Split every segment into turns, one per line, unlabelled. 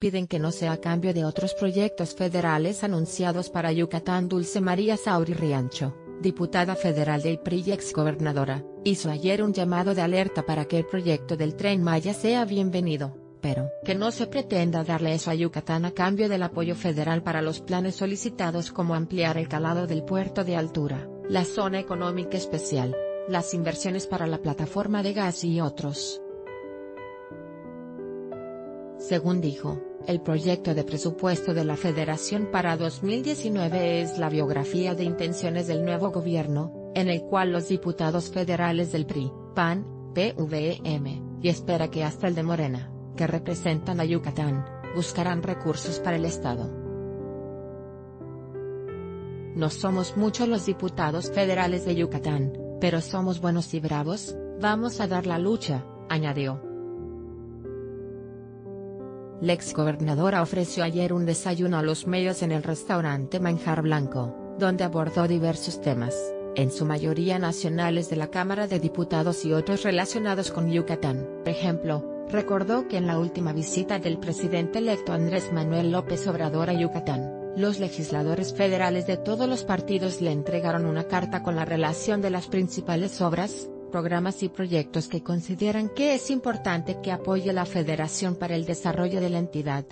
piden que no sea a cambio de otros proyectos federales anunciados para Yucatán. Dulce María Sauri Riancho, diputada federal del PRI y exgobernadora, hizo ayer un llamado de alerta para que el proyecto del Tren Maya sea bienvenido, pero que no se pretenda darle eso a Yucatán a cambio del apoyo federal para los planes solicitados como ampliar el calado del puerto de altura, la zona económica especial, las inversiones para la plataforma de gas y otros. Según dijo, el proyecto de presupuesto de la Federación para 2019 es la biografía de intenciones del nuevo gobierno, en el cual los diputados federales del PRI, PAN, PVM, y espera que hasta el de Morena, que representan a Yucatán, buscarán recursos para el Estado. No somos muchos los diputados federales de Yucatán, pero somos buenos y bravos, vamos a dar la lucha, añadió. La exgobernadora ofreció ayer un desayuno a los medios en el restaurante Manjar Blanco, donde abordó diversos temas, en su mayoría nacionales de la Cámara de Diputados y otros relacionados con Yucatán. Por ejemplo, recordó que en la última visita del presidente electo Andrés Manuel López Obrador a Yucatán, los legisladores federales de todos los partidos le entregaron una carta con la relación de las principales obras, programas y proyectos que consideran que es importante que apoye la Federación para el desarrollo de la entidad.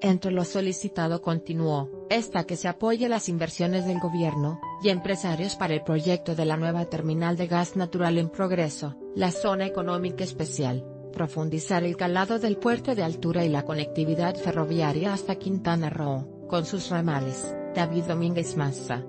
Entre lo solicitado continuó, esta que se apoye las inversiones del gobierno, y empresarios para el proyecto de la nueva terminal de gas natural en progreso, la zona económica especial, profundizar el calado del puerto de altura y la conectividad ferroviaria hasta Quintana Roo, con sus ramales, David Domínguez Massa,